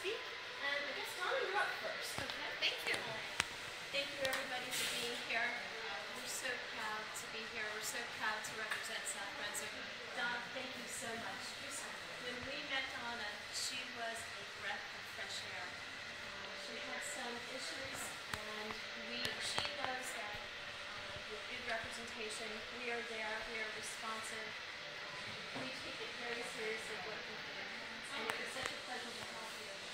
speak. And I guess, Molly, you're up first. Okay, thank you. Thank you, everybody, for being here. Uh, we're so proud to be here. We're so proud to represent South Brunswick. Don, thank you so much. When we met Donna, she was a breath of fresh air. She had some issues, and we, she knows that um, with good representation, we are there, we are responsive. We take it very seriously what we do. And it was such a pleasure to have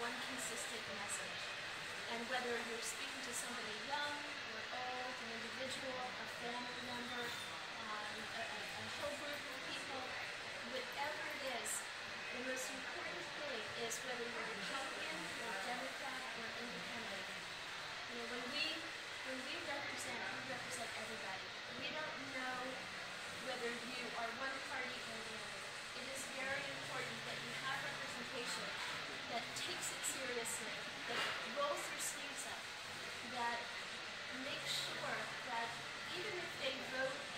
one consistent message. And whether you're speaking to somebody young or old, an individual, a family member, um, a, a whole group of people, whatever it is, the most important thing is whether you're Republican or Democrat or independent. You know, when we when we represent, we represent everybody. We don't know whether you are one party or the other. It is very important that you have representation that takes it seriously, that rolls their sleeves up, that makes sure that even if they vote.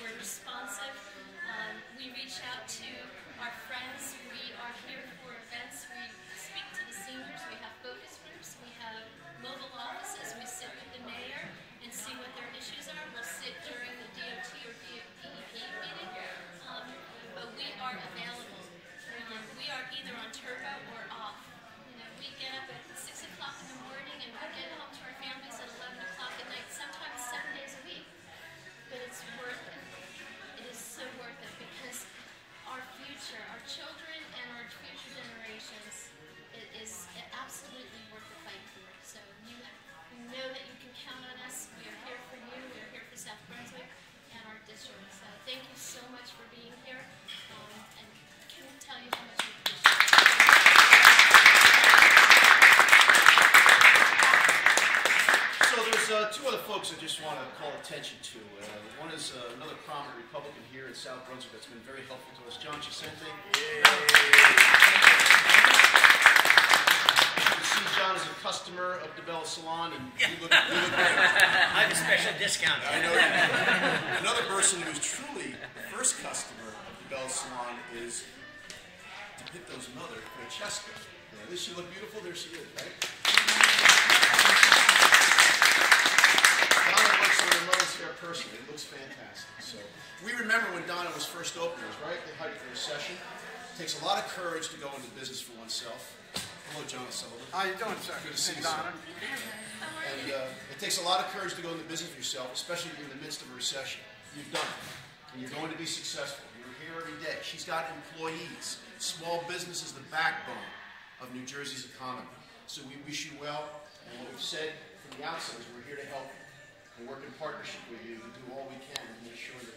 we're responsive. Um, we reach out to our friends folks I just want to call attention to. Uh, one is uh, another prominent Republican here in South Brunswick that's been very helpful to us, John Chisente. You can see John is a customer of DeBella Salon, and you look, you look great. I have a special discount. I know you. Another person who's truly the first customer of DeBella Salon is DePinto's mother, Francesca. Yeah, does she look beautiful? There she is, right? Donna works on her mother's hair personally. It looks fantastic. So we remember when Donna was first opening, right? The height of the recession. It takes a lot of courage to go into business for oneself. Hello, John Sullivan. How you doing, sir? Good to see you. Donna. And uh, it takes a lot of courage to go into business for yourself, especially in the midst of a recession. You've done it, and you're going to be successful. You're here every day. She's got employees. Small business is the backbone of New Jersey's economy. So we wish you well, and what we've said from the outset is we're here to help and work in partnership with you to do all we can to make sure that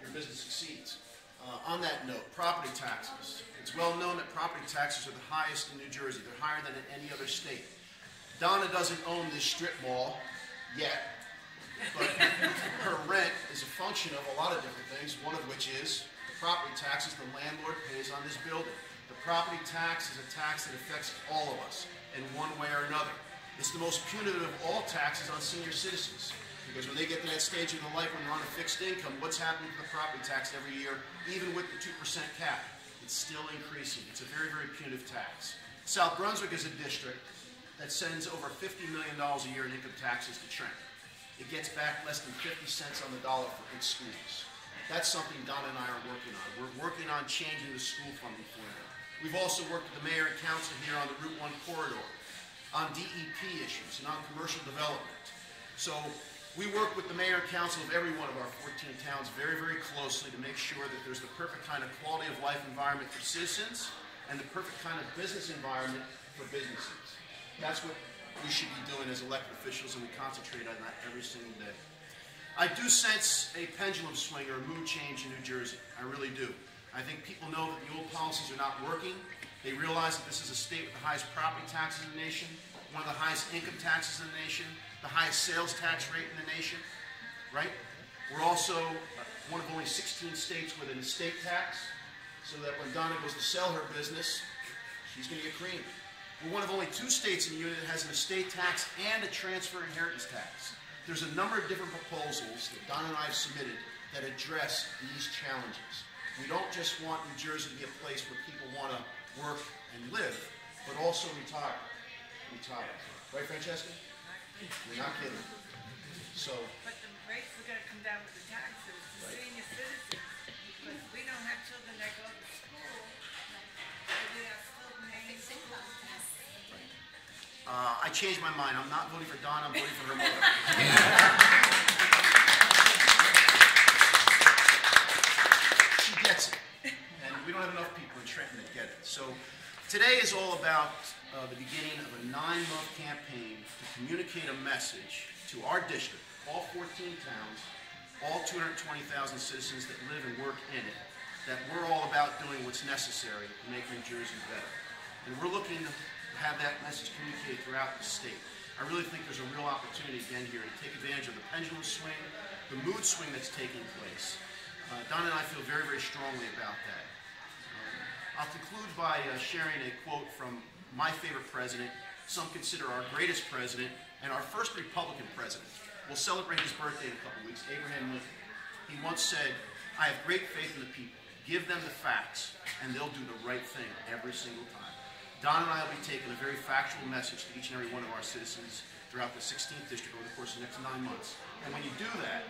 your business succeeds. Uh, on that note, property taxes. It's well known that property taxes are the highest in New Jersey. They're higher than in any other state. Donna doesn't own this strip mall yet, but her rent is a function of a lot of different things, one of which is the property taxes the landlord pays on this building. The property tax is a tax that affects all of us in one way or another. It's the most punitive of all taxes on senior citizens. Because when they get to that stage in their life when they're on a fixed income, what's happening to the property tax every year, even with the 2% cap? It's still increasing. It's a very, very punitive tax. South Brunswick is a district that sends over $50 million a year in income taxes to Trenton. It gets back less than 50 cents on the dollar for its schools. That's something Donna and I are working on. We're working on changing the school funding formula. We've also worked with the mayor and council here on the Route 1 corridor, on DEP issues, and on commercial development. So we work with the mayor and council of every one of our 14 towns very, very closely to make sure that there's the perfect kind of quality of life environment for citizens and the perfect kind of business environment for businesses. That's what we should be doing as elected officials, and we concentrate on that every single day. I do sense a pendulum swing or a mood change in New Jersey. I really do. I think people know that the old policies are not working. They realize that this is a state with the highest property taxes in the nation, one of the highest income taxes in the nation, the highest sales tax rate in the nation, right? We're also uh, one of only 16 states with an estate tax, so that when Donna goes to sell her business, she's going to get creamed. We're one of only two states in the union that has an estate tax and a transfer inheritance tax. There's a number of different proposals that Donna and I have submitted that address these challenges. We don't just want New Jersey to be a place where people want to work and live, but also retire. Retire. Right, Francesca? You're not kidding. So, But the rates are gonna come down with the taxes, the Right. senior citizens, because we don't have children that go to school, so we are still paying school. uh, I changed my mind. I'm not voting for Donna, I'm voting for her mother. she gets it. And we don't have enough people in Trenton that get it. So today is all about uh, the beginning of a nine-month campaign to communicate a message to our district, all 14 towns, all 220,000 citizens that live and work in it, that we're all about doing what's necessary to make New Jersey better. And we're looking to have that message communicated throughout the state. I really think there's a real opportunity again here to take advantage of the pendulum swing, the mood swing that's taking place. Uh, Don and I feel very, very strongly about that. I'll conclude by uh, sharing a quote from my favorite president, some consider our greatest president, and our first Republican president. We'll celebrate his birthday in a couple weeks, Abraham Lincoln. He once said, I have great faith in the people. Give them the facts, and they'll do the right thing every single time. Don and I will be taking a very factual message to each and every one of our citizens throughout the 16th district over the course of the next nine months. And when you do that,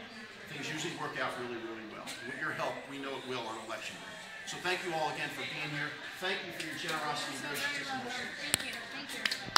things usually work out really, really well. With your help, we know it will on election day. So thank you all again for being here. Thank you for your generosity and graciousness.